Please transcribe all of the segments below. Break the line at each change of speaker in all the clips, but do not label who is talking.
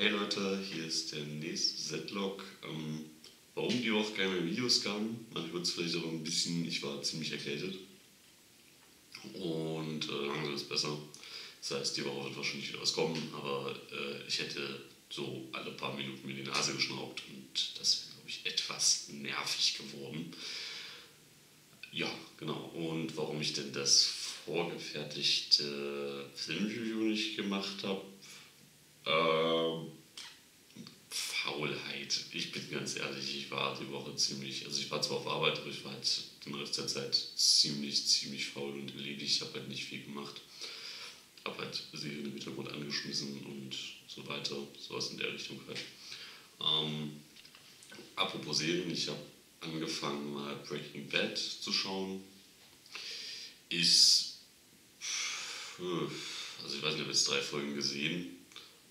Hey Leute, hier ist der nächste Z-Log. Ähm, warum die Woche keine Videos kamen, man hört es vielleicht aber ein bisschen, ich war ziemlich erkältet. Und äh, langsam ist besser. Das heißt, die Woche wird wahrscheinlich wieder was kommen, aber äh, ich hätte so alle paar Minuten mir die Nase geschnaubt und das wäre, glaube ich, etwas nervig geworden. Ja, genau. Und warum ich denn das vorgefertigte Filmreview nicht gemacht habe, ähm, Faulheit. Ich bin ganz ehrlich, ich war die Woche ziemlich, also ich war zwar auf Arbeit, aber ich war halt den Rest der Zeit ziemlich, ziemlich faul und erledigt. Ich habe halt nicht viel gemacht. Habe halt Serien im Hintergrund angeschmissen und so weiter, sowas in der Richtung halt. Ähm, apropos Serien, ich habe angefangen mal Breaking Bad zu schauen. Ist, also ich weiß nicht, ich habe jetzt drei Folgen gesehen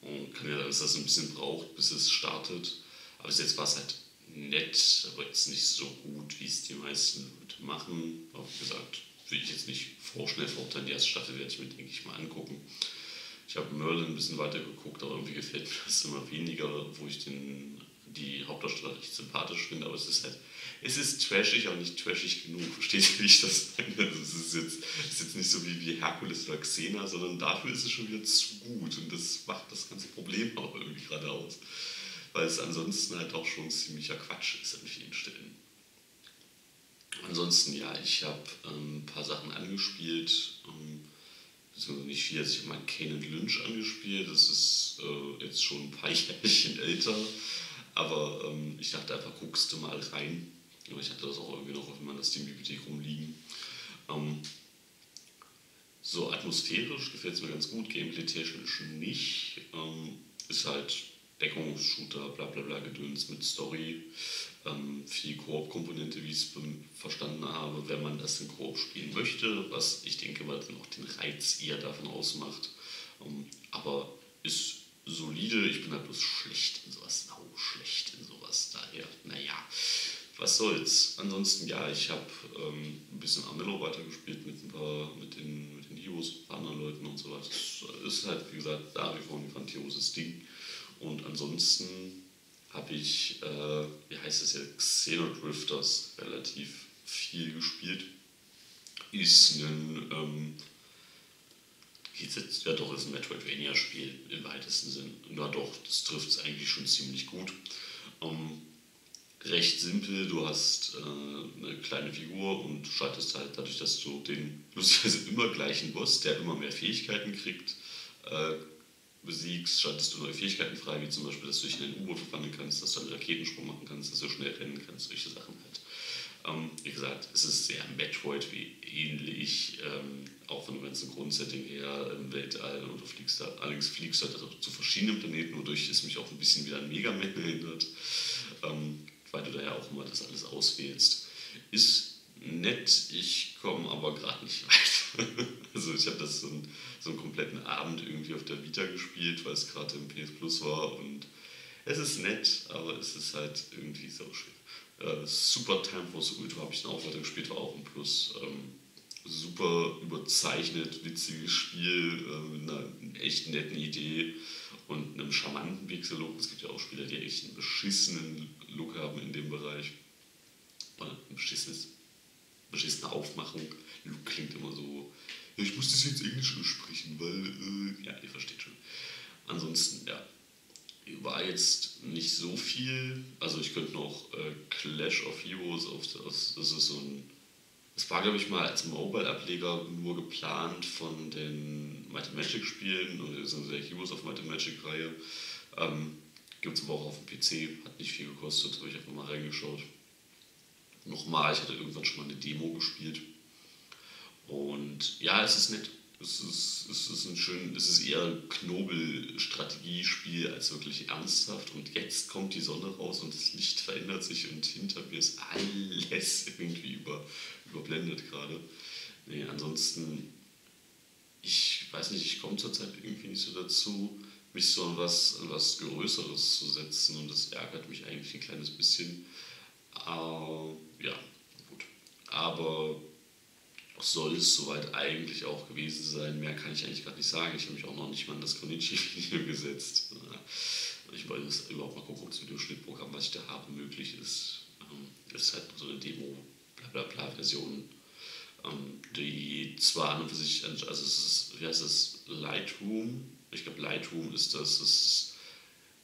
und kann ja sagen, dass das ein bisschen braucht, bis es startet. Aber bis jetzt war es halt nett, aber jetzt nicht so gut, wie es die meisten Leute machen. Aber wie gesagt, will ich jetzt nicht vorschnell verurteilen. Die erste Staffel werde ich mir, denke ich, mal angucken. Ich habe Merlin ein bisschen weiter geguckt, aber irgendwie gefällt mir das immer weniger, wo ich den, die Hauptdarsteller recht sympathisch finde. Aber es ist halt, es ist trashig, aber nicht trashig genug. Versteht ihr, wie ich das meine? Also es ist jetzt, es ist jetzt nicht so wie, wie Herkules oder Xena, sondern dafür ist es schon wieder zu gut. Und das macht das ganze Problem auch irgendwie gerade aus. Weil es ansonsten halt auch schon ziemlicher Quatsch ist an vielen Stellen. Ansonsten, ja, ich habe ähm, ein paar Sachen angespielt. Ähm, beziehungsweise nicht viel. Also ich habe mal Kane Lynch angespielt. Das ist äh, jetzt schon ein paar Jährchen älter. Aber ähm, ich dachte einfach, guckst du mal rein. Aber ich hatte das auch irgendwie noch auf meiner Steam-Bibliothek rumliegen. Ähm, so atmosphärisch gefällt es mir ganz gut, gameplay-technisch nicht. Ähm, ist halt Deckungsshooter, bla bla bla Gedöns mit Story. Ähm, viel Koop-Komponente, wie ich es verstanden habe, wenn man das in Koop spielen möchte, was ich denke, weil dann auch den Reiz eher davon ausmacht. Ähm, aber ist solide, ich bin halt bloß schlecht in sowas, schlecht in sowas, daher, naja, was soll's. Ansonsten, ja, ich habe ähm, ein bisschen Armello weitergespielt mit ein paar, mit den, mit den Heroes, ein paar anderen Leuten und so weiter. Das ist halt, wie gesagt, da wie vor ein grandioses Ding. Und ansonsten habe ich, äh, wie heißt es jetzt, Xenodrifters relativ viel gespielt. Ist ein, ähm, ja doch, ist ein Metroidvania-Spiel im weitesten Sinn. Na doch, das trifft es eigentlich schon ziemlich gut. Ähm, recht simpel, du hast äh, eine kleine Figur und schaltest halt dadurch, dass du den lustigerweise immer gleichen Boss, der immer mehr Fähigkeiten kriegt, äh, besiegst, schaltest du neue Fähigkeiten frei, wie zum Beispiel, dass du dich in ein U-Boot verwandeln kannst, dass du einen Raketensprung machen kannst, dass du schnell rennen kannst, solche Sachen halt. Ähm, wie gesagt, es ist sehr Metroid wie ähnlich, ähm, auch von dem ganzen Grundsetting her im Weltall und du fliegst da, allerdings fliegst du halt also zu verschiedenen Planeten, wodurch es mich auch ein bisschen wieder an Mega Man erinnert, ähm, weil du da ja auch immer das alles auswählst. Ist nett, ich komme aber gerade nicht weit. also ich habe das so, ein, so einen kompletten Abend irgendwie auf der Vita gespielt, weil es gerade im PS Plus war und es ist nett, aber es ist halt irgendwie so schwer. Äh, Super Force Ultra habe ich dann auch weiter gespielt, war auch ein Plus. Ähm, super überzeichnet, witziges Spiel äh, mit einer echt netten Idee und einem charmanten Pixel-Look. Es gibt ja auch Spieler, die echt einen beschissenen Look haben in dem Bereich. Oder ein beschissenes beschissene Aufmachung. Luke klingt immer so, ja, ich muss das jetzt Englisch sprechen, weil, äh, ja, ihr versteht schon. Ansonsten, ja, war jetzt nicht so viel. Also ich könnte noch äh, Clash of Heroes, auf das, das ist so ein, das war glaube ich mal als Mobile-Ableger nur geplant von den Might Magic Spielen, oder das sind der Heroes of Might Magic Reihe. Ähm, Gibt es aber auch auf dem PC, hat nicht viel gekostet, habe ich einfach mal reingeschaut nochmal, ich hatte irgendwann schon mal eine Demo gespielt. Und ja, es ist nett. Es ist, es ist ein schön, es ist eher Knobel-Strategiespiel als wirklich ernsthaft. Und jetzt kommt die Sonne raus und das Licht verändert sich und hinter mir ist alles irgendwie über, überblendet gerade. Nee, ansonsten, ich weiß nicht, ich komme zurzeit irgendwie nicht so dazu, mich so an was, an was Größeres zu setzen und das ärgert mich eigentlich ein kleines bisschen. Äh, ja, gut. Aber soll es soweit eigentlich auch gewesen sein. Mehr kann ich eigentlich gar nicht sagen. Ich habe mich auch noch nicht mal in das Konichi-Video gesetzt. Ich wollte überhaupt mal gucken, ob das Videoschnittprogramm, was ich da habe, möglich ist. Ähm, das ist halt so eine Demo, bla bla bla Version, ähm, die zwar an und für sich, also es ist, wie heißt das, Lightroom, ich glaube Lightroom ist das, es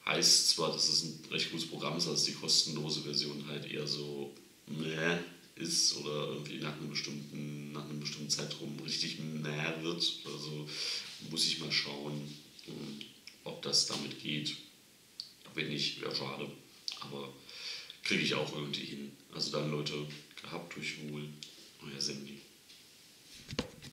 heißt zwar, dass es ein recht gutes Programm ist, als die kostenlose Version halt eher so meh ist oder irgendwie nach einem bestimmten, nach einem bestimmten Zeitraum richtig meh wird. Also muss ich mal schauen, ähm, ob das damit geht. Wenn nicht, wäre schade. Aber kriege ich auch irgendwie hin. Also dann Leute gehabt durch wohl, euer Sandy.